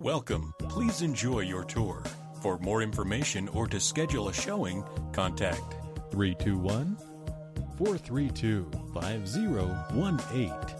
Welcome. Please enjoy your tour. For more information or to schedule a showing, contact 321 432 5018